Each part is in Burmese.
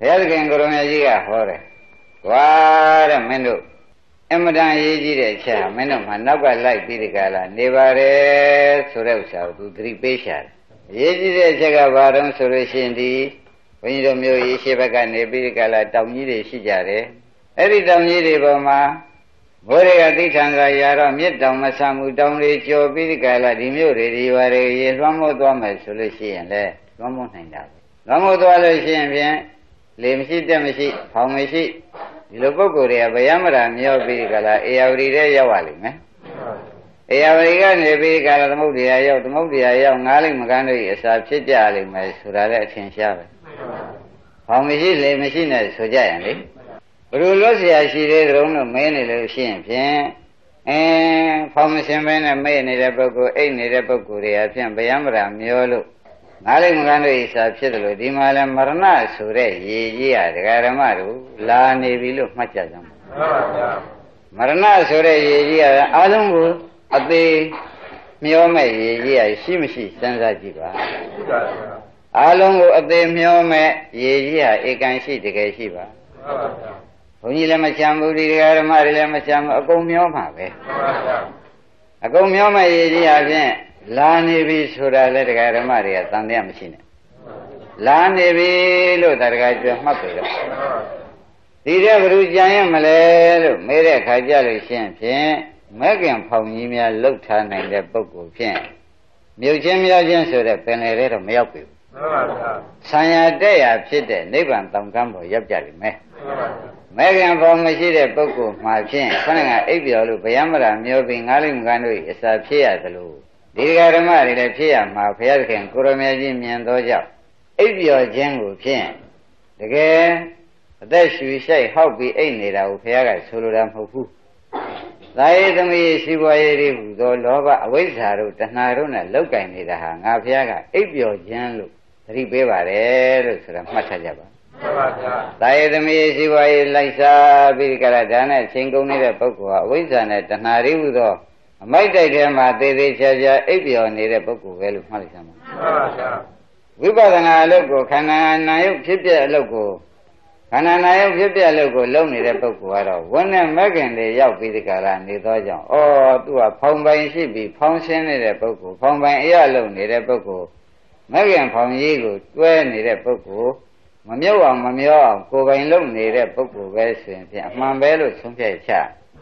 ဘုရားသခင်ကိုရမကြီးကဟောတယ်။ဝါတဲ့မင်းတို့အမတန်ရေးကြီးတဲ့အချက်ဟာမင်းတို့မှနောက်ကလိုက်ပြီးဒီကလာနေပါရဲဆိုတဲ့ဥစ္စာကိုသူသတိပေးရှာတယ်။ရေးကြီးတဲ့အချက်ကဘာတုံးဆိုလို့ရှိရင်ဒီဘုန်းကြီးတို့မျိုးရေးရှိဘက်ကနေပြီးဒီကလာတောင်ကြီးတွေရှိကြတယ်။အဲ့ဒီတောင်ကြီးတွေပေါ်မှာဘိုးတွေကသိထံကရာတော့မြစ်တောင်မဆမှုတောင်တွေကျော်ပြီးဒီကလာဒီမျိုးတွေဒီဘာတွေရေလွှမ်းမိုးသွားမယ်ဆိုလို့ရှိရင်လေလွှမ်းမိုးနိုင်တာပဲ။လွှမ်းမိုးသွားလို့ရှိရင်ဖြင့် လေမရှိတက်မရှိဖောင်မရှိဒီလိုပုံကိုယ်တွေကဗျမရာမြောက်ပြီးကြလားအေယဝရီတဲ့ရောက်ပါလိမ့်မယ်အေယဝရီကနေပြီးကြလားသမုဒ္ဒရာရောက်သမုဒ္ဒရာရောက်ငားလိမ့်မကန်းတို့အစာဖြစ်ကြလိမ့်မယ်ဆိုတာလည်းအထင်ရှားပဲဖောင်မရှိလေမရှိနဲ့ဆိုကြရင်လေဘယ်လိုလို့ဆရာရှိသေးတုံးလို့မဲနေလို့ရှိရင်ဖြင့်အဲဖောင်မရှင်မဲနဲ့မဲနေတဲ့ပုဂ္ဂိုလ်အိတ်နေတဲ့ပုဂ္ဂိုလ်တွေအဖြစ်ဗျမရာမျောလို့ ငါးလိမ့်မကန်းတို့ဤစာဖြစ်တယ်လို့ဒီမှာလဲမရဏဆိုတဲ့ရေကြီးရဒကာဓမ္မတို့လာနေပြီလို့မှတ်ကြကြမှာမှန်ပါဗျာမရဏဆိုတဲ့ရေကြီးရအားလုံးကိုအသေးမျောမဲ့ရေကြီးရရှိမရှိစဉ်းစားကြည့်ပါရှိပါဗျာအားလုံးကိုအသေးမျောမဲ့ရေကြီးရဧကန်ရှိတကယ်ရှိပါမှန်ပါဗျာဘုန်းကြီးလည်းမချမ်းဘူးဒီဒကာဓမ္မတွေလည်းမချမ်းဘူးအကုန်မျောမှာပဲမှန်ပါဗျာအကုန်မျောမဲ့ရေကြီးရဖြင့် လာနေပြီဆိုတာလဲတရားဓမ္မတွေကသံတရားမရှိနဲ့လာနေပြီလို့တရားကျွမှတ်ပြီတော့ဒီတဲ့ဘ누구ကြံရမလဲလို့မေးတဲ့ခါကြလို့ရှင်းဖြင့်မဲခင်ဖောင်ကြီးများလှုပ်ထားနိုင်တဲ့ပုဂ္ဂိုလ်ဖြင့်မြုပ်ချင်းမြောက်ချင်းဆိုတဲ့ပင်လေတဲ့တော့မရောက်ပြီမှန်ပါဗျာဆံရတဲ့ရဖြစ်တဲ့နိဗ္ဗာန်တောင်ကမ်းပေါ်ရောက်ကြလိမ့်မယ်မဲခင်ဖောင်မရှိတဲ့ပုဂ္ဂိုလ်မှာဖြင့်ခဏကအိပ်ပျော်လို့ဗျာမရာမျောပြီးငါးလိမ့်မကန်တို့အစာဖြစ်ရသလို ဒီဃာဓမ္မတွေလည်းဖြစ်ရမှာဘုရားသခင်ကိုရမေကြီးမြင်သောကြောင့်အိပ်ပျော်ခြင်းကိုဖြင့်တကယ်အသက်ရှူရှိုက်ဟောက်ပြီးအိပ်နေတာကိုဘုရားကဆိုလိုတာမဟုတ်ဘူး။သာယေသမီးရှိပွားရေးတွေဟူသောလောဘအဝိဇ္ဇာတို့တဏှာတို့နဲ့လောက်ကင်နေတာဟာငါဘုရားကအိပ်ပျော်ခြင်းလို့သတိပေးပါတယ်လို့ဆိုတာမှတ်ထားကြပါမှန်ပါဗျာ။သာယေသမီးရှိပွားရေးလိုက်စားပြီးကြတာဒါနဲ့ချိန်ကုန်နေတဲ့ပုဂ္ဂိုလ်ဟာအဝိဇ္ဇာနဲ့တဏှာတွေဟူသော အမိုက်တိုက်ထဲမှာသေးသေးချာချာအိပ်ပျော်နေတဲ့ပုဂ္ဂိုလ်ပဲလို့မှတ်လိုက်စမ်းပါမှန်ပါဗျာဝိပဿနာအလုပ်ကိုခန္ဓာနာယုတ်ဖြစ်ပြအလုပ်ကိုခန္ဓာနာယုတ်ဖြစ်ပြအလုပ်ကိုလုပ်နေတဲ့ပုဂ္ဂိုလ်ကတော့ဝန်းနဲ့မက္ခင်တွေရောက်ပြီးဒီကရာနေသောကြောင့်ဩသူကဖောင်ပိုင်ရှိပြီးဖောင်ရှင်းနေတဲ့ပုဂ္ဂိုလ်ဖောင်ပိုင်အရလုပ်နေတဲ့ပုဂ္ဂိုလ်မက္ခင်ဖောင်ကြီးကိုတွဲနေတဲ့ပုဂ္ဂိုလ်မမြုပ်အောင်မမျောအောင်ကိုယ်ပိုင်လုပ်နေတဲ့ပုဂ္ဂိုလ်ပဲဆိုရင်ဖြင့်အမှန်ပဲလို့ဆုံးဖြတ်ချ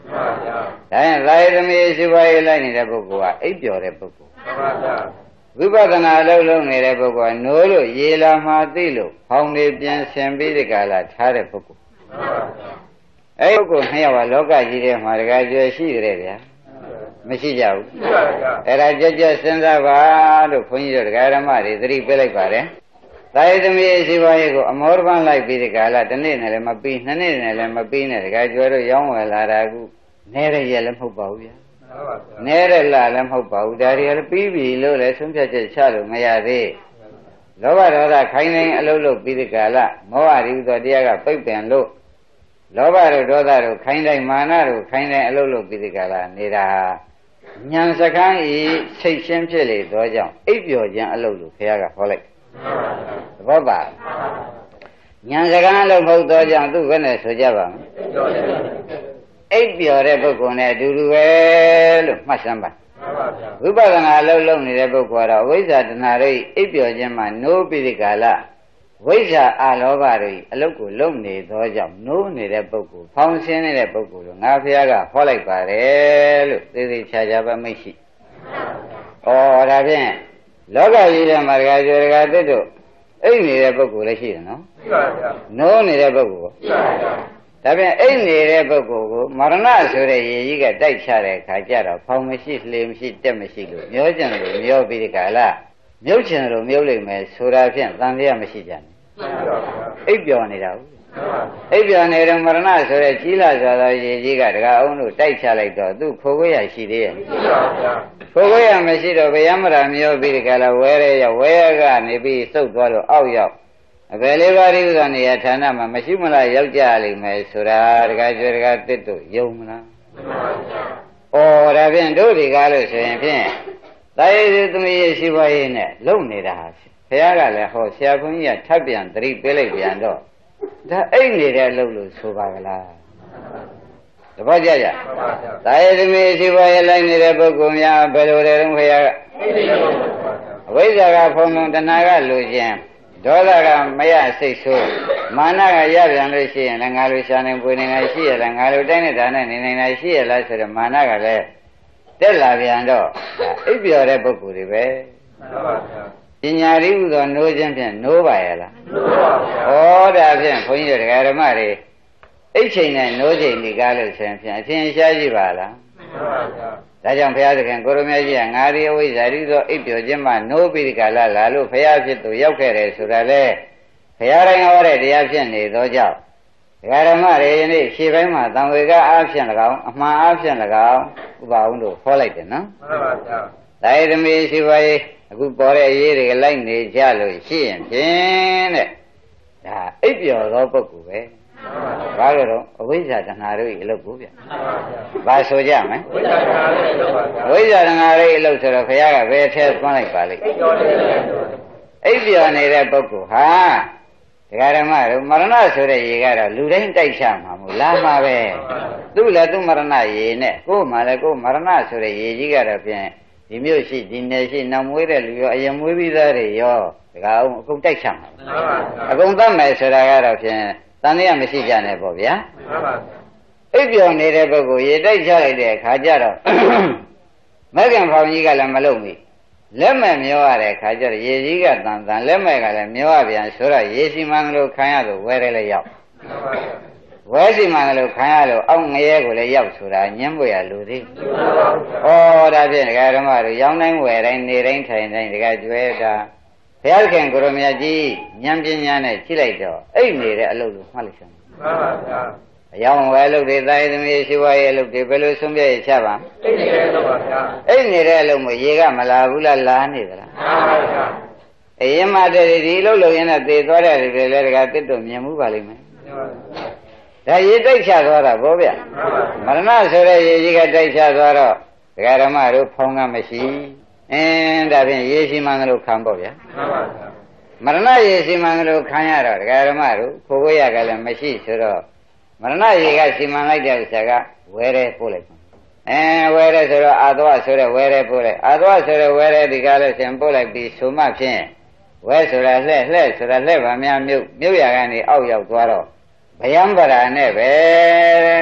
မှန်ပါဗျာဒါရင်လာရသမီးရှိပါရေးလိုက်နေတဲ့ပုဂ္ဂိုလ်ကအိပ်ပျော်တဲ့ပုဂ္ဂိုလ်မှန်ပါဗျာဝိပဿနာအလုပ်လုပ်နေတဲ့ပုဂ္ဂိုလ်ကနိုးလို့ရေလာမှသိလို့ဖောင်းနေပြန်ဆင်ပြီးဒီကလာထားတဲ့ပုဂ္ဂိုလ်မှန်ပါဗျာအဲ့ဒီပုဂ္ဂိုလ်နှစ်ယောက်ကလောကကြီးထဲမှာတကယ်ကျွယ်ရှိကြတယ်ဗျာမရှိကြဘူးရှိပါဗျာအဲ့ဒါကြက်ကြက်စဉ်းစားပါလို့ခွန်ကြီးတို့တရားဓမ္မတွေသတိပေးလိုက်ပါတယ် သာယသမီးရှိပါရဲ့ကိုအမောရပန်းလိုက်ပြီးဒီကလာတစ်နေ့နဲ့လည်းမပြီးနှစ်နေ့နဲ့လည်းမပြီးနဲ့တကယ်ကျွဲတို့ရောင်းဝယ်လာတာကူနဲရရဲ့လည်းမဟုတ်ပါဘူးဗျာနဲရလာလည်းမဟုတ်ပါဘူးဒါတွေလည်းပြီးပြီလို့လည်းဆုံးဖြတ်ချက်ချလို့မရသေးလောဘဒေါသခိုင်းတိုင်းအလုပ်လုပ်ပြီးဒီကလာမောဟရိဥသောတရားကပိတ်ပင်လို့လောဘတို့ဒေါသတို့ခိုင်းတိုင်းမာနတို့ခိုင်းတိုင်းအလုပ်လုပ်ပြီးဒီကလာနေတာဉာဏ်စကန်းဤစိတ်ရှင်းဖြစ်လေသောကြောင့်အိပ်ပျော်ခြင်းအလုပ်လို့ဘုရားကဟောလိုက် သဘောပါညာစကားလို့မဟုတ်တော့ကြောင့်သူ့ဘယ်နဲ့ဆိုကြပါမလဲအိပ်ပျော်တဲ့ပုဂ္ဂိုလ်နဲ့အတူတူပဲလို့မှတ်စမ်းပါဝိပဿနာအလုပ်လုပ်နေတဲ့ပုဂ္ဂိုလ်ကတော့ဝိဇ္ဇာတဏှာတို့အိပ်ပျော်ခြင်းမှာနိုးပြီးဒီကာလဝိဇ္ဇာအလောဘတို့အလုပ်ကိုလုပ်နေသောကြောင့်နိုးနေတဲ့ပုဂ္ဂိုလ်ဖောင်းဆင်းနေတဲ့ပုဂ္ဂိုလ်ကိုငါဖះကဟောလိုက်ပါတယ်လို့သေသေးချာချာပဲမိတ်ရှိဩဒါဖြင့် လောကကြီးထဲမှာဒကာကျော်ဒကာသစ်တို့အိတ်နေတဲ့ပုဂ္ဂိုလ်လည်းရှိတယ်နော်ရှိပါဗျာနိုးနေတဲ့ပုဂ္ဂိုလ်ရှိပါဗျာဒါပြန်အိတ်နေတဲ့ပုဂ္ဂိုလ်ကိုမရဏဆိုတဲ့ရေကြီးကတိုက်ချတဲ့ခါကျတော့ဖောင်မရှိလှေမရှိတက်မရှိလို့မျောကြံလို့မျောပြီးဒီကလာမြုပ်ချင်လို့မြုပ်လိမ့်မယ်ဆိုတာဖြင့်တန်တရားမရှိကြဘူးအိပ်ပျော်နေတာဘူး အိပ်ပျော်နေတော့မရဏဆိုတဲ့ကြီးလာစွာသောရေကြီးကတကအောင်လို့တိုက်ချလိုက်တော့သူ့ခိုးခွေးရရှိသေးရဲ့မရှိပါဘူးခိုးခွေးရမရှိတော့ဗျာမရာမျောပြီးဒီကလာဝဲရဲရောက်ဝဲရကနေပြီးစုပ်သွားလို့အောက်ရောက်အဘယ်လေးပါးဒီဥစ္စာနေရာဌာနမှာမရှိမလားရောက်ကြလိမ့်မယ်ဆိုတာတကကျွေတကတစ်တို့ယုံမလားမှန်ပါဗျာ။ဩဒါဖြင့်တို့ဒီကားလို့ဆိုရင်ဖြင့်တာယေသမီးရဲ့ရှိပါရေးနဲ့လုံနေတာဟာဘုရားကလည်းဟောဆရာဘုန်းကြီးကထပ်ပြန်သတိပေးလိုက်ပြန်တော့ ဒါအိတ်နေတဲ့အလုပ်လို့ဆိုပါကလားတပတ်ကြကြမှန်ပါဗျာသာယသမီးရှိပါရဲ့လိုက်နေတဲ့ပုဂ္ဂိုလ်များဘယ်လိုလဲတော့ခရကအိတ်နေတဲ့ပုဂ္ဂိုလ်ပါဗျာအဝိဇ္ဇာကဖုံဖုံတဏှာကလူချင်းဒေါသကမရစိတ်ဆိုးမာနကရပြန်လို့ရှိရင်လည်းငါလိုရှာနေပွေနေတာရှိရလားငါလိုတိုင်းနေတာနဲ့နေနေတာရှိရလားဆိုတော့မာနကလည်းတက်လာပြန်တော့ဒါအိပ်ပျော်တဲ့ပုဂ္ဂိုလ်တွေပဲမှန်ပါဗျာပညာရည်ဟူသောနိုးခြင်းဖြင့်နိုးပါရဲ့လားလို့ပါဗျာဩဒါ ဖြင့်ဘုန်းကြီးတို့တရားဓမ္မတွေအိတ်ချိန်နဲ့နိုးချိန်ဒီကားလို့ဆိုရင်ဖြင့်အထင်ရှားကြည့်ပါလားမှန်ပါဗျာဒါကြောင့်ဘုရားသခင်ကိုရမကြီးကငါဒီအဝိဇ္ဇာတိသောအိပ်ပျော်ခြင်းမှနိုးပြီးဒီကလာလာလို့ဘုရားဖြစ်သူရောက်ခဲ့တယ်ဆိုတာလေဘုရားတိုင်းဟောတဲ့တရားဖြစ်နေသောကြောင့်ဒကာဓမ္မတွေယနေ့ရှေ့ပိုင်းမှာသံဝေကအားဖြင့်၎င်းအမှန်အားဖြင့်၎င်းဥပအောင်တို့ဟောလိုက်တယ်နော်မှန်ပါဗျာဒါရသမီးရှိပါရဲ့အခုပေါ်တဲ့အရေးတွေကလိုက်နေကြလို့ရှိရင်ဖြင့်တဲ့ ဒါအိပ်ပျော်သောပုဂ္ဂိုလ်ပဲမှန်ပါဗျာဘာလို့တော့အဝိဇ္ဇာတဏှာတို့၏အလုပ်ကိုဗျမှန်ပါဗျာဘာဆိုကြမလဲဝိဇ္ဇာကလည်းလို့ပါဗျာဝိဇ္ဇာတဏှာတို့၏အလုပ်ဆိုတော့ဘုရားကဘယ်ထဲသွန်းလိုက်ပါလိမ့်အိတ်တော်လေးလည်းလို့အိပ်ပျော်နေတဲ့ပုဂ္ဂိုလ်ဟာဒကာဓမ္မတို့မရဏဆိုတဲ့ရေကတော့လူတိုင်းတိုက်ချမှာမို့လာမှာပဲသူ့လည်းသူ့မရဏရေနဲ့ကိုယ်မှလည်းကိုယ်မရဏဆိုတဲ့ရေကြီးကတော့ဖြင့် ဒီမျိုးရှိဒီနယ်ရှိနောက်မွေးတဲ့လူရောအရင်မွေးပြီးသားတွေရောဒကာအောင်အကုန်တိုက်ချမှာမှန်ပါဗျာအကုန်သတ်မယ်ဆိုတာကတော့ဖြင့်တန်တရားမရှိကြနဲ့ပေါ့ဗျာမှန်ပါဗျာအိပ်ပျော်နေတဲ့ပုဂ္ဂိုလ်ရေတိုက်ချလိုက်တဲ့အခါကျတော့မဂ္ဂင်ဖောင်ကြီးကလည်းမလုံဘူးလက်မဲ့မျောရတဲ့အခါကျတော့ရေကြီးကတန်တန်လက်မဲ့ကလည်းမျောရပြန်ဆိုတော့ရေစီမံကလေးခံရလို့ဝဲရဲလည်းရောက်မှန်ပါဗျာဝဲစီမံကလေးခံရလို့အောက်ငရဲကိုလည်းရောက်ဆိုတာညှင်းပွေရလူသေးမှန်ပါဗျာဩ ဒါဖြင့်ဒကာဓမ္မတို့ရောင်းတိုင်းဝယ်တိုင်းနေတိုင်းထိုင်တိုင်းဒကာကျွဲတာဘုရားခင်ကိုရမကြီးဉာဏ်ပညာနဲ့ကြည့်လိုက်တော့အိတ်နေတဲ့အလုပ်လို့မှတ်လိုက်စမ်းမှန်ပါဗျာအယောင်ဝယ်လုပ်တွေတာယသမီးရှိဝါရဲ့လုပ်တွေဘယ်လိုဆုံးပြရချပါအိတ်နေတဲ့လို့ပါဗျာအိတ်နေတဲ့အလုပ်မျိုးရေကမလာဘူးလားလာနေသလားမှန်ပါဗျာအရင်မှတည်းဒီအလုပ်လုပ်ရင်းနဲ့သေသွားတဲ့လူတွေလည်းတကတစ်တုံမြင်မှုပါလိမ့်မယ်မှန်ပါဗျာဒါရေတိုက်ချသွားတာဗောဗျမှန်ပါဗျာမရဏဆိုတဲ့ရေကြီးကတိုက်ချသွားတော့ ဒကာဓမ္မတို့ဖောင်းကမရှိအင်းဒါဖြင့်ရေရှိမှန်လို့ခံပေါ့ဗျာမှန်ပါဗျာမရဏရေရှိမှန်လို့ခံရတော့ဒကာဓမ္မတို့ခိုးခွေးရကလည်းမရှိဆိုတော့မရဏရေကရှိမှန်လိုက်တဲ့ဥစ္စာကဝဲရဲပို့လိုက်အဲဝဲရဲဆိုတော့အာသွားဆိုတဲ့ဝဲရဲပို့လိုက်အာသွားဆိုတဲ့ဝဲရဲဒီကားလို့ရှင်ပို့လိုက်ပြီးဆိုမှဖြင့်ဝဲဆိုတာလှဲ့လှဲ့ဆိုတာလှဲ့ပါများမြုပ်မြုပ်ရကနေအောက်ရောက်သွားတော့ ဗယံပရာနဲ့ပဲ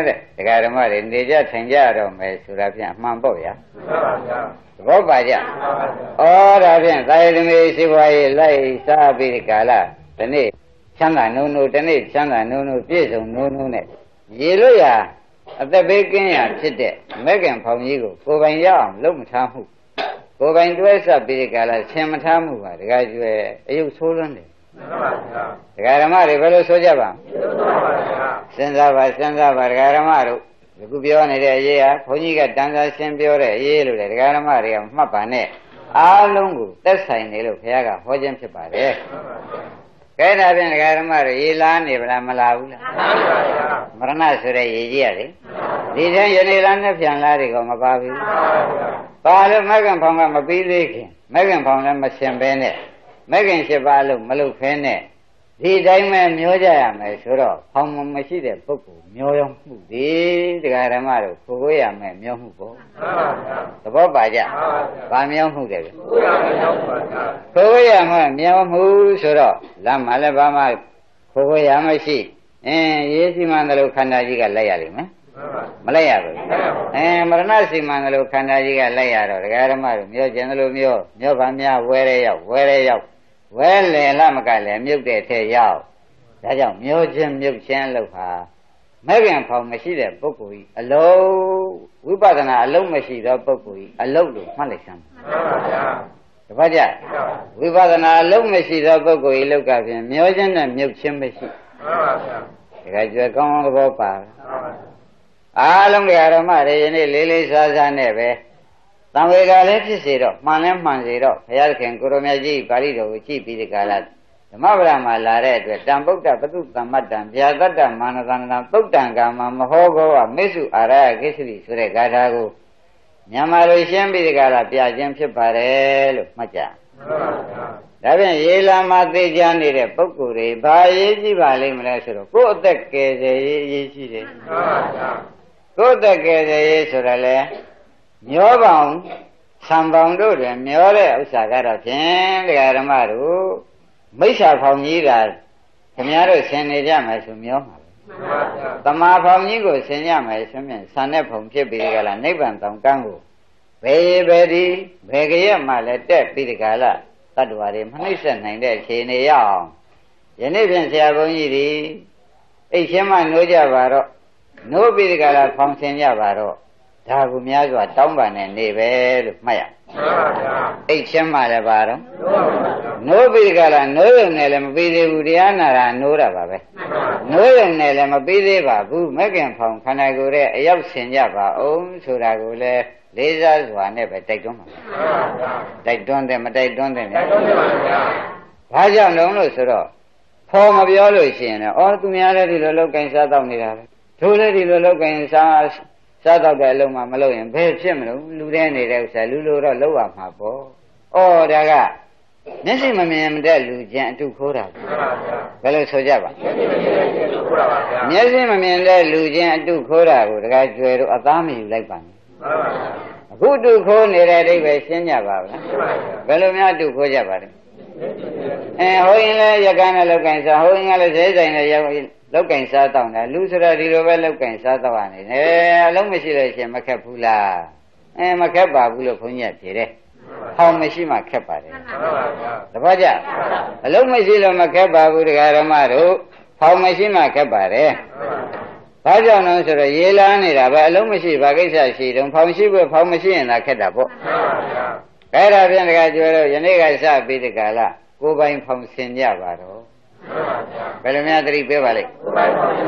တဲ့ဒကာဓမ္မတွေနေကြထိုင်ကြတော့မယ်ဆိုတာဖြင့်အမှန်ပေါ့ဗျာမှန်ပါဗျာသဘောပါကြမှန်ပါဗျာဩဒါဖြင့်သာယသမီးရှိပွားရေးလိုက်စားပြီးဒီကာလဒီနေ့ချမ်းသာနှုံနှုံဒီနေ့ချမ်းသာနှုံနှုံပြည့်စုံနှုံနှုံနဲ့ရေလို့ရအသက်ဘေးကင်းရဖြစ်တဲ့မက်ကင်ဖောင်ကြီးကိုကိုယ်ပိုင်ရအောင်လုပ်မထားမှုကိုယ်ပိုင်တွဲဆက်ပြီးဒီကာလဆင်မထားမှုပါတကယ်ကျွဲအယုတ်ဆိုးလွန်းတယ်မှန်ပါဗျာဒကာဓမ္မတွေဘယ်လိုဆိုကြပါ့မှန်ပါဗျာ စဉ်းစားပါစဉ်းစားပါဒကာဓမ္မတို့ဒီခုပြောနေတဲ့အရေးဟာဘုန်းကြီးကတန်ခါရှင်းပြောတဲ့အရေးလို့လေဒကာဓမ္မတွေကမှတ်ပါနဲ့အားလုံးကိုသက်ဆိုင်နေလို့ဘုရားကဟောခြင်းဖြစ်ပါတယ်မှန်ပါဗျာ။ကဲဒါဖြင့်ဒကာဓမ္မတို့ရေလားနေဗလားမလားဘူးလားမှန်ပါဗျာ။မရဏဆိုတဲ့ရေကြီးရလေ။ဒီတဲ့ယနေ့လားနဲ့ပြန်လားတွေကမပါဘူးမှန်ပါဗျာ။ပါလို့မဂ္ဂင်ဖောင်ကမပြီးသေးခင်မဂ္ဂင်ဖောင်လည်းမရှင်ပဲနဲ့မဂ္ဂင်၈ပါးလို့မလုပ်ဖဲနဲ့ ဒီတိုင်းပဲမျောကြရမယ်ဆိုတော့ဖောင်မရှိတဲ့ပုဂ္ဂိုလ်မျောရောမှုဒီဒကာဓမ္မတို့ကိုကိုရမယ်မျောမှုပေါ့မှန်ပါဗျာ။သဘောပါကြမှန်ပါဗျာ။ဗာမျောမှုတယ်ဗျ။ကိုယ်ရမယ်ရောက်ပါဗျာခိုးဝဲရမှမြောင်မှုဆိုတော့လမ်းမှာလည်းဘာမှခိုးဝဲရမရှိအင်းရေးစီမံတယ်လို့ခန္ဓာကြီးကလိုက်ရလိမ့်မယ်မှန်ပါမလိုက်ရဘူးမှန်ပါအင်းမရဏစီမံတယ်လို့ခန္ဓာကြီးကလိုက်ရတော့ဒကာဓမ္မတို့မြောကျင်တယ်လို့မြောမြောဗာများဝဲရဲရောက်ဝဲရဲရောက် ဝဲလေလမကလည်းမြုပ်တဲ့ထဲရောက်ဒါကြောင့်မြောချင်းမြုပ်ချင်းလို့ဟာမဲ့ခင်ဖောင်မရှိတဲ့ပုဂ္ဂိုလ်ကြီးအလုံးဝိပဿနာအလုံးမရှိသောပုဂ္ဂိုလ်ကြီးအလုံးလို့မှတ်လိုက်စမ်းမှန်ပါဗျာတပတ်ကြဝိပဿနာအလုံးမရှိသောပုဂ္ဂိုလ်ဤလောက်ကဖြင့်မျောခြင်းနဲ့မြုပ်ခြင်းမရှိမှန်ပါဗျာတခါကျွဲကောင်းကောင်းသဘောပါမှန်ပါအားလုံးတရားဓမ္မတွေယနေ့လေးလေးစားစားနဲ့ပဲ တံဝေကလည်းဖြစ်စေတော့မှန်လဲမှန်စေတော့ဘုရားသခင်ကိုရမကြီးပါဠိတော်ကိုကြည့်ပြီးဒီကလာဓမ္မပဒမှာလာတဲ့အတွက်တံပုဒ္ဒပတုတမ္မတ္တံဗျာတတ္တမာနသန္တံသုတ်တံကာမမဟောကောဝမေစုအာရယကိစ္စရိဆိုတဲ့ဂါထာကိုမြန်မာလိုရှင်းပြီးဒီကလာပြခြင်းဖြစ်ပါတယ်လို့မှတ်ကြမှန်ပါဗျာဒါဖြင့်ရေလာမှာသိကြနေတဲ့ပုဂ္ဂိုလ်တွေဘာရေးကြည့်ပါလိမ့်မလဲဆိုတော့ကိုယ့်အသက်ကယ်ဆယ်ရေးအရေးကြီးတယ်မှန်ပါဗျာကိုယ့်အသက်ကယ်ဆယ်ရေးဆိုတော့လေ မျောပေါင်ဆံပေါင်တို့တွင်မျောတဲ့ဥစ္စာကတော့ဖြင့်တရားဓမ္မတို့မိစ္ဆာဖောင်ကြီးတာခင်ဗျားတို့ဆင်နေကြမယ်ဆိုမျောမှာပဲမှန်ပါဗျာတမာဖောင်ကြီးကိုဆင်ကြမယ်ဆိုရင်ဆံတဲ့ဖုံဖြစ်ပြီးကြလားနိဗ္ဗာန်တောင်ကန်းကိုဘယ်ရေဘယ်ဒီဘယ်ကြရက်မှလည်းတက်ပြီးဒီကလာတတ္တဝါတွေမနှိမ့်ဆက်နိုင်တဲ့အခြေအနေရအောင်ယနေ့ဖြင့်ဆရာဘုန်းကြီးဒီအိတ်ချင်းမှနိုးကြပါတော့နိုးပြီးဒီကလာဖောင်ဆင်ကြပါတော့ ဒါကူများစွာတောင်းပန်တဲ့နေပဲလို့မှတ်ရမှန်ပါဗျာအိတ်ချင်းမှလည်းပါတော့လို့ပါဗျာနိုးပြီးဒီကလာနိုးရုံနဲ့လည်းမပြီးသေးဘူးတရားနာတာနိုးတာပါပဲမှန်ပါနိုးရုံနဲ့လည်းမပြီးသေးပါဘူးမက်ကင်ဖောင်ခန္ဓာကိုယ်ရဲ့အရောက်ဆင်ကြပါအောင်ဆိုတာကိုလည်းလေးစားစွာနဲ့ပဲတိုက်တွန်းပါမှန်ပါဗျာတိုက်တွန်းတယ်မတိုက်တွန်းတယ်တိုက်တွန်းပါဗျာဘာကြောင့်လုံးလို့ဆိုတော့ဖော်မပြောလို့ရှိရင်လည်းအော်သူများလည်းဒီလိုလောက်ကင်စားတော့နေတာပဲတို့လည်းဒီလိုလောက်ကင်စား စားတော့တဲ့အလုံးမှမလုပ်ရင်ဘယ်ဖြစ်မလို့လူတဲ့နေတဲ့ဥစ္စာလူလိုတော့လောက်ရမှာပေါ့အော်ဒါကမျက်စိမမြင်တဲ့လူချင်းအတုခိုးတာမှန်ပါဗျာဘယ်လိုဆိုကြပါဒီနေ့ဒီနေ့ကိုရပါဗျာမျက်စိမမြင်တဲ့လူချင်းအတုခိုးတာကိုတခါကျွယ်တော့အသားမယူလိုက်ပါနဲ့မှန်ပါဗျာအခုတုခိုးနေတဲ့အဓိပ္ပာယ်ရှင်းကြပါဗလားမှန်ပါဗျာဘယ်လိုများတုခိုးကြပါလဲအဲဟိုရင်လည်းရကန်းနဲ့လောက်ကင်စားဟိုရင်ကလည်းဇဲဆိုင်နဲ့ရောက် လောက်ကင်စားတောင်းတာလူဆိုတာဒီလိုပဲလောက်ကင်စားတော့ရနေတယ်အလုံးမရှိလို့ရှင်မခက်ဘူးလားအဲမခက်ပါဘူးလို့ခွန်ကြီးကဖြေတယ်ဟောင်းမရှိမှခက်ပါတယ်မှန်ပါဗျာတပည့်ကြအလုံးမရှိလို့မခက်ပါဘူးတရားဓမ္မတို့ဟောင်းမရှိမှခက်ပါတယ်ဘာကြောင့်လဲဆိုတော့ရေလာနေတာပဲအလုံးမရှိဘာကိစ္စရှိတုံးဖောင်ရှိဖို့ဖောင်မရှိရင်သာခက်တာပေါ့မှန်ပါဗျာအဲဒါဖြင့်တကကျွဲတော့ယနေ့ကစပြီးဒီကလာကိုယ်ပိုင်ဖောင်ဆင်ကြပါတော့မှန်ပါဗျာ ဘယ်လိုများသတိပေးပါလိမ့်ကိုယ်ပိုင်ပါဗျာ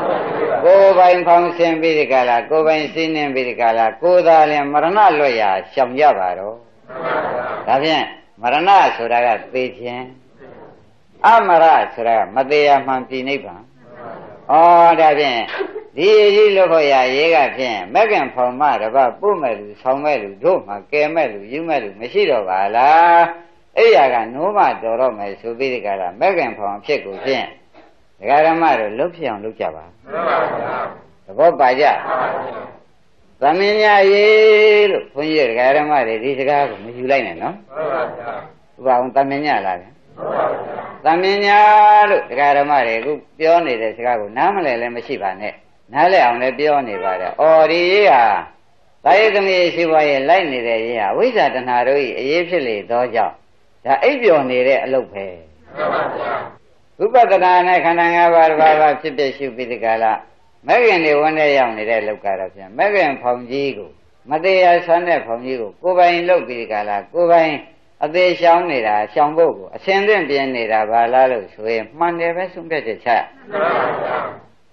ကိုယ်ပိုင်ဖောင်ဆင်ပြီးဒီကလာကိုယ်ပိုင်စီးနှင်းပြီးဒီကလာကိုယ်သာလင်မရဏလွတ်ရာရှောင်ကြပါတော့မှန်ပါဗျာဒါဖြင့်မရဏဆိုတာကသေခြင်းအမရဆိုတာကမသေးရမှန်ပြည်နိဗ္ဗာန်ဩဒါဖြင့်ဒီအကြီးလို့ခေါ်ရရေးကဖြင့်မက္ကံဖောင်မတပတ်ပုတ်မဲ့လူဆောင်းမဲ့လူတို့မှကဲမဲ့လူယူမဲ့လူမရှိတော့ပါလား အဲ့ရကနိုးမတော်တော့မယ်ဆိုပြီးဒီကရာမက္ကံဖောင်ဖြစ်ကိုဖြင့်ဒကာရမတို့လှုပ်ဖြစ်အောင်လုပ်ကြပါမှန်ပါဗျာသဘောပါကြမှန်ပါဗျာသမင်းညာရေးလို့ခွန်ကြီးဒကာရမတွေဒီစကားကိုမယူလိုက်နဲ့နော်မှန်ပါဗျာဥပအောင်သမင်းညာလာတယ်မှန်ပါဗျာသမင်းညာလို့ဒကာရမတွေအခုပြောနေတဲ့စကားကိုနားမလည်လည်းမရှိပါနဲ့နားလည်အောင်လည်းပြောနေပါတယ်။အော်ဒီရေးဟာသာယသမီးရှိပါရဲ့လိုက်နေတဲ့ရေးဟာဝိဇ္ဇာတဏှာတို့၏အရေးဖြစ်လေသောကြောင့် ဒါအိပ်ပျော်နေတဲ့အလုပ်ပဲမှန်ပါဗျာ။ဝိပဿနာနဲ့ခန္ဓာ၅ပါးတစ်ပါးပါဖြစ်ဖြစ်ရှုပြီးဒီကလာမဂ္ဂင်တွေဝန်ထဲရောက်နေတဲ့လောက်ကတော့ဖြင့်မဂ္ဂင်ဖောင်ကြီးကိုမတရားဆန်းတဲ့ဖောင်ကြီးကိုကိုယ်ပိုင်လုပ်ပြီးဒီကလာကိုယ်ပိုင်အသေးရှောင်းနေတာရှောင်းဖို့ကိုအစင်သင့်ပြင်းနေတာဘာလားလို့ဆိုရင်မှန်တယ်ပဲဆုံးဖြတ်ချက်ချမှန်ပါဗျာ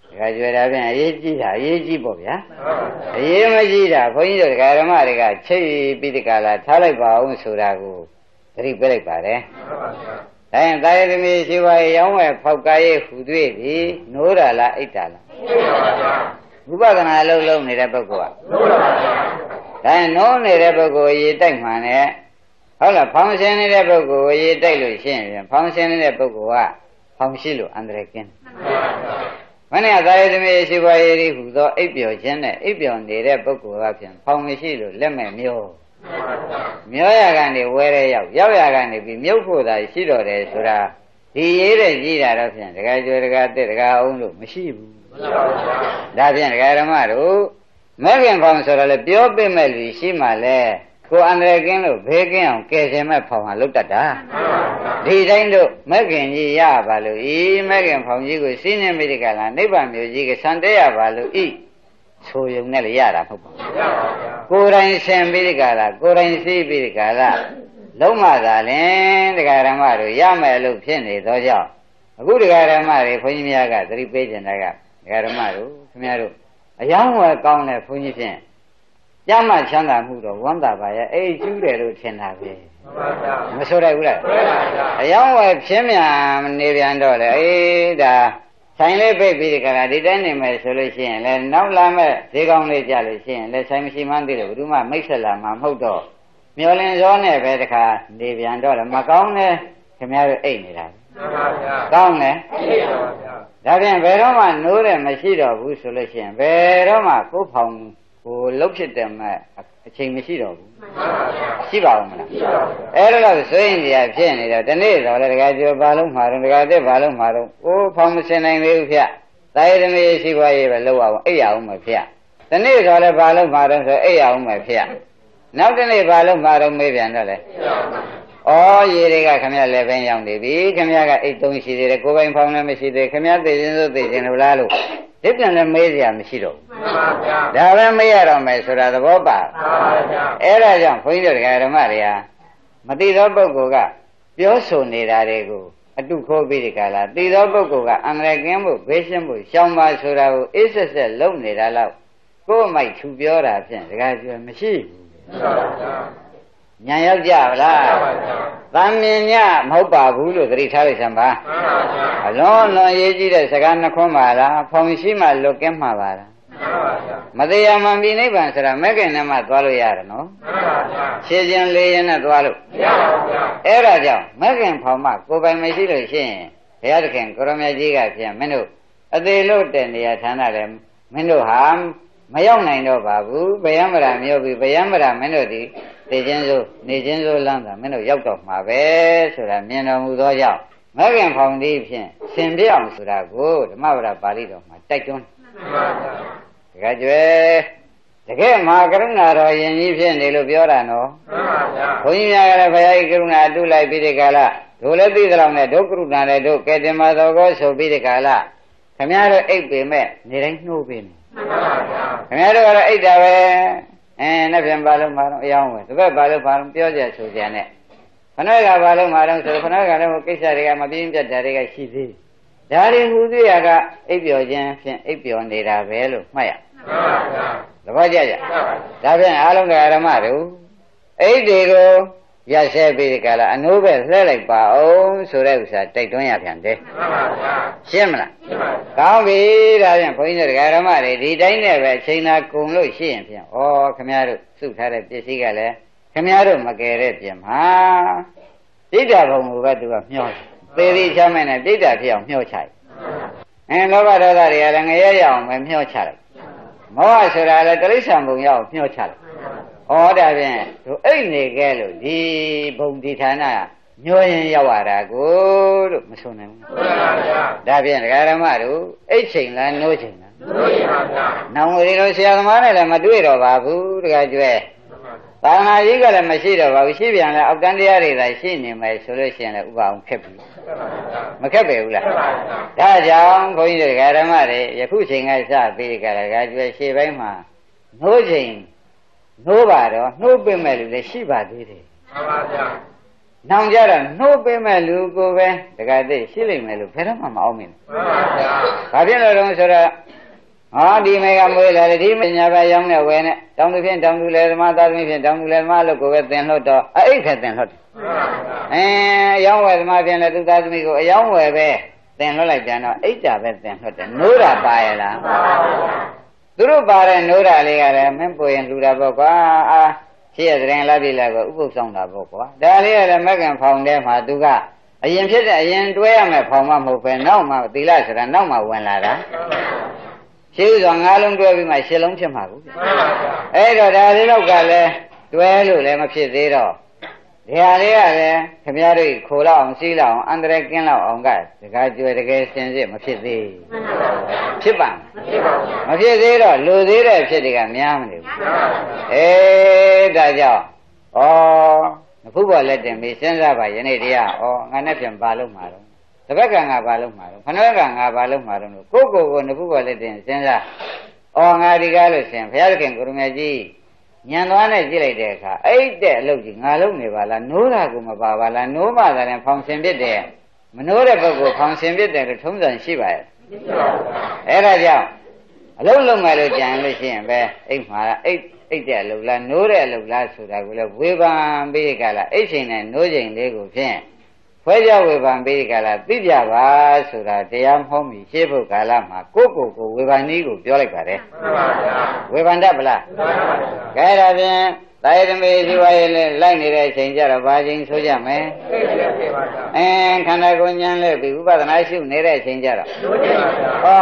ဒကာကျွဲတာဖြင့်အရေးကြီးတာအရေးကြီးပေါ့ဗျာမှန်ပါဗျာအရေးမကြီးတာဘုန်းကြီးတို့ဒကာဓမ္မတွေကချိတ်ပြီးဒီကလာထားလိုက်ပါအောင်ဆိုတာကိုသ တိပေးလိုက်ပါတယ်မှန်ပါဗျာ။ဒါရင်တာယသမီးရှိပါရဲ့ရောင်းဝယ်ဖောက်ကားရဲ့ဟူတွေ့သည်နိုးတာလားအိတ်တာလားမှန်ပါဗျာဝိပဿနာအလုံးလုံးနေတဲ့ပုဂ္ဂိုလ်ကလို့ပါဗျာဒါရင်နိုးနေတဲ့ပုဂ္ဂိုလ်ရေတိုက်မှန်နဲ့ဟုတ်လားဖောင်ရှင်နေတဲ့ပုဂ္ဂိုလ်ရေတိုက်လို့ရှိရင်ဖောင်ရှင်နေတဲ့ပုဂ္ဂိုလ်ကဖောင်ရှိလို့အန္တရာယ်ကင်းတယ်မှန်ပါဗျာမနေ့ကသာယသမီးရှိပါရဲ့ဒီဟူသောအိပ်ပျော်ခြင်းနဲ့အိပ်ပျော်နေတဲ့ပုဂ္ဂိုလ်ကဖြင့်ဖောင်မရှိလို့လက်မဲ့မျိုး မှန်ပါဗျာမျောရကနေဝဲရဲရောက်ရောက်ရကနေပြီးမြုပ်ဖို့သာရှိတော်တယ်ဆိုတာဒီရေးတဲ့ကြီးတာတော့ဖြင့်တကယ်ကြွယ်တကယ်တက်တကယ်အောင်လို့မရှိဘူးမှန်ပါဗျာဒါဖြင့်ဒကာဓမ္မတို့မဂ္ဂင်ဖောင်ဆိုတော့လေပြောပြမဲ့လူရှိမှလဲကိုအန္တရာယ်ကင်းလို့ဘေးကင်းအောင်ကယ်ဆယ်မဲ့ဖောင်ဟာလုတ်တတ်တာမှန်ပါဗျာဒီတိုင်းတို့မဂ္ဂင်ကြီးရပါလို့ဤမဂ္ဂင်ဖောင်ကြီးကိုစိနေမိတကလားနိဗ္ဗာန်မျိုးကြီးကဆံတဲ့ရပါလို့ဤ ဆိုယုံနဲ့လည်းရတာမဟုတ်ပါဘူးရပါဗျာကိုယ်တိုင်ဆင်ပြီးဒီကလာကိုယ်တိုင်သိပြီးဒီကလာလုံးမသာလင်တရားဓမ္မတို့ရမယ်လို့ဖြစ်နေသောကြောင့်အခုတရားဓမ္မတွေခွန်ကြီးများကသတိပေးကြတာကတရားဓမ္မတို့ခင်ဗျားတို့အယောင်းဝယ်ကောင်းတဲ့ခွန်ကြီးဖြင့်ကြမ်းမှချမ်းသာမှုတော့ဝမ်းသာပါရဲ့အေးကျူးတယ်လို့ထင်တာပဲမှန်ပါဗျာမဆိုရဘူးလားဆွဲပါဗျာအယောင်းဝယ်ဖြင်းမြန်နေပြန်တော့လေအေးဒါ ဆိုင်လေးပိတ်ပြီးဒီကရာဒီတိုင်းနေမယ်ဆိုလို့ရှိရင်လည်းနောက်လာမဲ့ဈေးကောင်းလေးကြလို့ရှိရင်လည်းဆိုင်မရှိမှန်းသိတယ်ဘယ်သူမှမိတ်ဆက်လာမှာမဟုတ်တော့မျောလင်းစောနဲ့ပဲတခါနေပြန်တော့လေမကောင်းတဲ့ခင်ဗျားတို့အိတ်နေတာမှန်ပါဗျာကောင်းတယ်ရှိပါဗျာဒါဖြင့်ဘယ်တော့မှနိုးတယ်မရှိတော့ဘူးဆိုလို့ရှိရင်ဘယ်တော့မှကိုယ်ဖောင်ကိုလှုပ်ဖြစ်တယ်မဲ့အချိန်မရှိတော့ဘူးမှန်ပါဗျာ ရှိပါဦးမလားရှိပါဗျာအဲ့တော့ဆိုရင်ဒီဟာဖြစ်နေတော့ဒီနေ့တော့လေတခါကျော်ဘာလုံးမှာတော့တခါတက်ဘာလုံးမှာတော့အိုးဖောင်မစင်နိုင်သေးဘူးဗျ။တာရသမီးရှိပါရဲ့ပဲလောက်အောင်အိပ်ရအောင်မဗျ။ဒီနေ့တော့လေဘာလုံးမှာတော့ဆိုအိပ်ရအောင်မဗျ။နောက်ဒီနေ့ဘာလုံးမှာတော့မေးပြန်တော့လေရှိပါဗျာဩရေတွေကခမရလည်းပဲရောက်နေပြီခမရကအိတ်သုံးရှိသေးတယ်ကိုယ်ပိုင်ဖောင်းလည်းမရှိသေးခမရသိချင်းစို့သိချင်းလို့လားလို့ ဒီပြန်လည်းမေးစရာမရှိတော့ဘူးမှန်ပါဗျာဒါပဲမေးရတော့မယ်ဆိုတာသဘောပါမှန်ပါဗျာအဲ့ဒါကြောင့်ဘုန်းကြီးတို့ဓမ္မတွေဟာမတိသောပုဂ္ဂိုလ်ကပြောဆိုနေတာတွေကိုအတုခိုးပြီးဒီကလာတိသောပုဂ္ဂိုလ်ကအန္တရာယ်ကင်းဖို့ဘေးရှင်းဖို့ရှောင်ပါဆိုတာကိုအေးဆက်ဆက်လုပ်နေတာတော့ကိုယ်မိုက်သူပြောတာဖြင့်တကယ်ပြောမရှိဘူးရှိပါဗျာညာရောက်ကြဗလားရှိပါဗျာ သံမြင်ညမဟုတ်ပါဘူးလို့သတိထားလိုက်စမ်းပါမှန်ပါဗျာအလွန်လွန်ရေးကြည့်တဲ့စကားနှခွန်းပါလားဖောင်ရှိမှလွတ်ကင်းမှာပါလားမှန်ပါဗျာမတရားမှန်ပြီနိဗ္ဗာန်ဆိုတာမဲ့ခင်နဲ့မှသွားလို့ရတယ်နော်မှန်ပါဗျာခြေချင်းလေးရင်နဲ့သွားလို့မရပါဘူးဗျာအဲ့ဒါကြောင့်မဲ့ခင်ဖောင်မှကိုယ်ပိုင်မရှိလို့ရှိရင်ဘုရားသခင်ကိုရမကြီးကပြန်မင်းတို့အသေးလို့တဲ့နေရာဌာနလည်းမင်းတို့ဟာ မရောက်နိုင်တော့ပါဘူးဗယံမရာမြို့ပြီဗယံမရာမင်းတို့ဒီနေချင်းစိုးနေချင်းစိုးလမ်းတာမင်းတို့ရောက်တော့မှာပဲဆိုတာမြင်တော်မူသောကြောင့်မဲ့ခင်ဖောင်ဒီဖြင့်စင်ပြအောင်ဆိုတာကိုဓမ္မဝရပါဠိတော်မှာတိုက်တွန်းမှန်ပါဗျာတကယ်ကျွဲတကယ်မှာကရုဏာတော်ယင်ကြီးဖြစ်နေလို့ပြောတာနော်မှန်ပါဗျာဘုန်းကြီးများကလည်းဘုရားကြီးကရုဏာအတုလိုက်ပြီးဒီကလာတို့လည်းသိသလောက်နဲ့ဒုက္ခရုဏာလည်းတို့ကဲတင်မတော်ကောဆိုပြီးဒီကလာခမည်းတော်အိတ်ပေမဲ့နေတိုင်းနှိုးပေးနေမှန်ပါဗျာ ခမည်းတော်ကတော့အိတ်တာပဲအဲနှစ်ပြန်ပါလို့မတော့အယောင်းပဲတစ်ပတ်ပါလို့ပါလို့ပြောကြဆိုကြနဲ့ခဏကပါလို့မတော့ဆိုခဏကလည်းကိစ္စတွေကမပြင်းပြတ်တာတွေကရှိသေးဒါတွေဟူသေးရကအိပ်ပျော်ခြင်းဖြင့်အိပ်ပျော်နေတာပဲလို့မှတ်ရမှန်ပါဗျာသဘောကျကြမှန်ပါဗျာဒါဖြင့်အားလုံးကဓမ္မတို့အိတ်တွေကို ရက်ဆဲပြီးဒီကလာအနိုးပဲလှဲလိုက်ပါအောင်ဆိုတဲ့ဥစ္စာတိုက်တွန်းရပြန်တယ်မှန်ပါဗျာရှင်းမလားရှိပါဗျာကောင်းပြီဒါဖြင့်ဘုန်းကြီးတို့ဓမ္မတွေဒီတိုင်းနဲ့ပဲအချိန်သာကုန်လို့ရှိရင်ဖြင့်ဩခမည်းတော်စုထားတဲ့ပစ္စည်းကလည်းခမည်းတော်မကယ်တဲ့ပြင်မှာပြိတ္တာဘုံကပဲသူကမျောသေးသေးချမ်းမဲ့နဲ့ပြိတ္တာဖြစ်အောင်မျောချလိုက်အင်းလောဘဒေါသတွေကလည်းငရဲရအောင်ပဲမျောချလိုက်မောဟဆိုတာလည်းတိရစ္ဆာန်ဘုံရအောင်မျောချလိုက် ဩဒါဖြင့်သူအိတ်နေခဲ့လို့ဒီဘုံဒီဌာနညှိုးရင်ရောက်လာတာကိုလို့မဆိုနိုင်ဘူးမှန်ပါဗျာဒါဖြင့်ဒကာရမတို့အိတ်ချိန်လားနိုးချိန်လားလို့ရပါဗျာနောင်ဝရီတို့ဆရာသမားနဲ့လည်းမတွေ့တော့ပါဘူးဒကာကျွဲသာနာကြီးကလည်းမရှိတော့ပါဘူးရှိပြန်လဲအောက်တန်းတရားတွေသာရှိနေမယ်ဆိုလို့ရှိရင်လည်းဥပအောင်ခက်ပြီမခက်ပဲဘူးလားဒါကြောင့်ဘုန်းကြီးတို့ဒကာရမတွေယခုချိန်ကစပြီးဒကာဒကာကျွဲရှေ့ပိုင်းမှာနိုးချိန် နိုးပါတော့နှိုးပြမဲ့လူလည်းရှိပါသေးတယ်မှန်ပါဗျာနောင်ကြတော့နှိုးပေးမဲ့လူကိုပဲတကယ်သိရှိလိမ့်မယ်လို့ဘယ်တော့မှမအောင်မင်းမှန်ပါဗျာ။ဘာဖြစ်လို့လဲဆိုတော့ဟောဒီမေကမွေးလာတယ်ဒီမညာပဲရောင်းနေဝဲနဲ့တောင်းသူဖြင့်တောင်းသူလေသမားသားသမီးဖြင့်တောင်းသူလေသမားလို့ကိုပဲသင်လို့တော့အဲ့ခက်သင်လို့မှန်ပါဗျာအဲအယောင်းဝယ်သမားဖြင့်လည်းသူသားသမီးကိုအယောင်းဝယ်ပဲသင်လို့လိုက်ပြန်တော့အိတ်တာပဲသင်လို့တယ်နိုးတာပါရလားမှန်ပါဗျာ သူတို့ပါတဲ့နိုးတာလေးကလည်းမင်းပွေရင်လူတာပေါ့ကွာအာရှိရတဲ့လာပြီလားကဥပုသ်ဆောင်တာပေါ့ကွာဒါလေးကလည်းမက္ကန်ဖောင်ထဲမှာသူကအရင်ဖြစ်တဲ့အရင်တွဲရမယ်ဖောင်မမဟုတ်ပဲနောက်မှသီလဆိုတာနောက်မှဝင်လာတာရှိဥစွာငါးလုံးတွဲပြီးမှရှစ်လုံးဖြစ်မှာကူမှန်ပါဗျာအဲ့တော့ဒါလေးတော့ကလည်းတွဲလို့လည်းမဖြစ်သေးတော့ ဒီဟာလေးကလည်းခင်ဗျားတို့ခိုးလောက်အောင်စီးလောက်အောင်အန္တရာယ်ကင်းလောက်အောင်ကတကားကျွယ်တကယ်စင်စစ်မဖြစ်သေးဘူးမှန်ပါဗျာဖြစ်ပါ့မမရှိပါဘူးမဖြစ်သေးတော့လူသေးတဲ့ဖြစ်တွေကများမနေဘူးမှန်ပါဗျာအေးဒါကြောင့်ဩခုဘောလက်တင်ပြီးစဉ်းစားပါယနေ့တရားဩငါနဲ့ပြန်ပါလို့မှာတော့တပတ်ကငါပါလို့မှာတော့ခဏကငါပါလို့မှာတော့ကိုကိုကိုနှစ်ခုဘောလက်တင်စဉ်းစားဩငါဒီကားလို့ရှင်ဘုရားသခင်ကိုရမကြီး ညံသွားနဲ့ကြည့်လိုက်တဲ့အခါအဲ့တဲ့အလုပ်ကြီးငါလုပ်နေပါလားနိုးတာကိုမပါပါလားနိုးမှသာရင်ဖောင်ဆင်ပြစ်တယ်မနိုးတဲ့ပုဂ္ဂိုလ်ဖောင်ဆင်ပြစ်တယ်လို့ထုံးစံရှိပါရဲ့မရှိပါဘူးဗျာအဲ့ဒါကြောင့်အလုံးလုံးမယ်လို့ကြံလို့ရှိရင်ပဲအိတ်မှာအိတ်အိတ်တဲ့အလုပ်လားနိုးတဲ့အလုပ်လားဆိုတာကိုလည်းဝေဖန်ပြီးဒီကလာအိတ်ချိန်နဲ့နိုးချိန်လေးကိုဖြင့် ဖွဲကြဝေဖန်ပြီးဒီကလာသိကြပါဆိုတာတရားမဟုတ်မီရှင်းဖို့ကာလမှာကိုယ့်ကိုယ်ကိုဝေဖန်နည်းကိုပြောလိုက်ပါတယ်မှန်ပါဗျာဝေဖန်တတ်ပလားမှန်ပါဗျာကဲဒါဖြင့်တာယတမေဇီဝရေလည်းလိုက်နေတဲ့အချိန်ကျတော့ဘာချိန်ဆိုကြမယ်သိတယ်သိပါဗျာအင်းခန္ဓာကိုယ်ဉာဏ်လဲပြီးဥပဒနာရှုနေတဲ့အချိန်ကျတော့တို့ကြပါဗျာဟော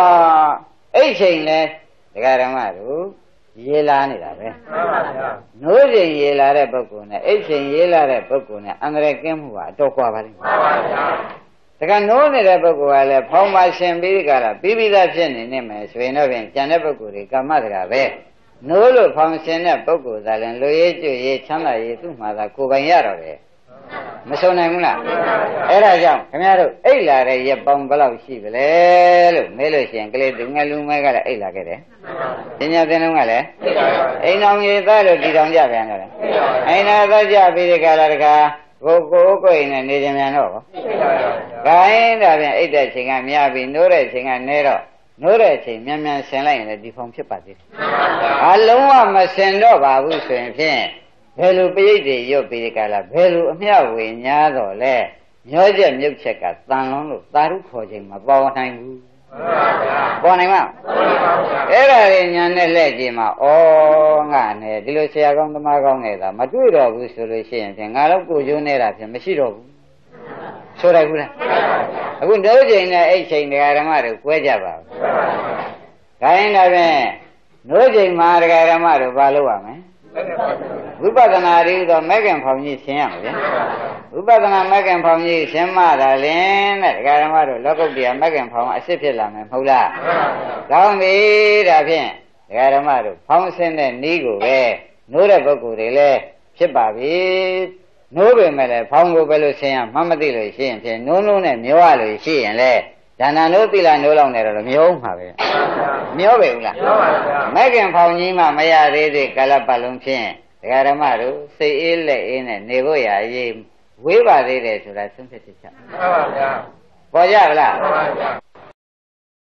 အဲ့ချိန်လဲဒကာဓမ္မတို့ ရေလာနေတာပဲမှန်ပါဗျာနိုးချိန်ရေလာတဲ့ပုဂ္ဂိုလ်နဲ့အဲ့ချိန်ရေလာတဲ့ပုဂ္ဂိုလ်နဲ့အန္တရာယ်ကင်းမှုကအတော်ကွာပါလိမ့်မယ်မှန်ပါဗျာတခါနိုးနေတဲ့ပုဂ္ဂိုလ်ကလည်းဖောင်းပါရှင်ပြီးဒီကလာပြီးပြီးသားဖြစ်နေနေမယ်ဆိုရင်တော့ပြင်ကြံတဲ့ပုဂ္ဂိုလ်တွေကမ္မတကာပဲနိုးလို့ဖောင်းရှင်တဲ့ပုဂ္ဂိုလ်သာလည်းလူရေးကျွရေးချမ်းသာရေးသူ့မှာသာကိုယ်ပိုင်ရတော့တယ် မဆုံးနိုင်ဘူးလားအဲ့ဒါကြောင့်ခင်ဗျားတို့အိတ်လာတဲ့ရက်ပေါင်းဘယ်လောက်ရှိပါလဲလို့မေးလို့ရှိရင်ကလေးသူငယ်လူမဲကလည်းအိတ်လာခဲ့တယ်ပညာသင်လုံးကလည်းသိပါဗျာအိမ်တော်ကြီးသားလို့တည်တော်ကြပြန်တော့တယ်သိပါဗျာအိမ်တော်သားကြပြီးဒီကလာတခါကိုကိုကိုယ်နဲ့နေကြမြန်တော့သိပါဗျာခိုင်းဒါပြန်အိတ်တဲ့ချိန်ကများပြီးနိုးတဲ့ချိန်ကနေတော့နိုးတဲ့ချိန်မြန်မြန်ဆင်လိုက်ရင်လည်းဒီဖုံဖြစ်ပါသေးတယ်မှန်ပါဗျာအလုံးဝမဆင်တော့ပါဘူးဆိုရင်ဖြင့် ဘယ်လိုပိဋိတွေရွတ်ပြီးဒီကလာဘယ်လိုအမျှဝေညာတော့လဲမျောချက်မြုပ်ချက်ကတန်လုံးလို့သာဓုခေါ်ချိန်မပေါ်နိုင်ဘူးမှန်ပါဗျာပေါ်နိုင်မလားမှန်ပါဗျာအဲ့ဒါတွေညာနဲ့လက်ကြည့်မှာဩငါနဲ့ဒီလိုဆရာကောင်းသမားကောင်းနေတာမတွေ့တော့ဘူးဆိုလို့ရှိရင်ဖြင့်ငါတော့ကိုကျိုးနေတာဖြင့်မရှိတော့ဘူးဆိုလိုက်ဘူးလားအခုနှုတ်ချိန်နဲ့အဲ့ချိန်တရားဓမ္မတွေကွဲကြပါဘူးခိုင်းဒါဖြင့်နှုတ်ချိန်မှာတရားဓမ္မတွေဘာလုပ်ရမလဲ ဝိပဿနာရည်သောမဂ္ဂင်ဖောင်ကြီးရှင်းရမယ်ဗျဝိပဿနာမဂ္ဂင်ဖောင်ကြီးရှင်းမှသာလင်တဲ့တရားဓမ္မတို့လောကုတ္တရာမဂ္ဂင်ဖောင်အစစ်ဖြစ်လာမယ်မဟုတ်လားကောင်းပြီဒါဖြင့်ဒကာဓမ္မတို့ဖောင်းဆင်းတဲ့ဤကိုပဲနိုးတဲ့ပုဂ္ဂိုလ်တွေလည်းဖြစ်ပါပြီနိုးပေမဲ့လည်းဖောင်းကိုပဲလို့ဆင်းရမှမသိလို့ရှိရင်ဖြင့်နိုးနိုးနဲ့မျောရလို့ရှိရင်လေ ဒါနနိုးတိလာနိုးလောက်နေတော့မျောမှာပဲမျောပဲဘူးလားမှန်ပါဗျာမက်ကင်ဖောင်းကြီးမှမရသေးသေးကာလပတ်လုံးဖြင့်ဒကာဓမ္မတို့စိတ်အေးလက်အေးနဲ့နေဖို့ရအရေးဝေးပါသေးတယ်ဆိုတာသုံးဖြတ်ချက်ချမှန်ပါဗျာပေါ်ကြဗလားမှန်ပါဗျာ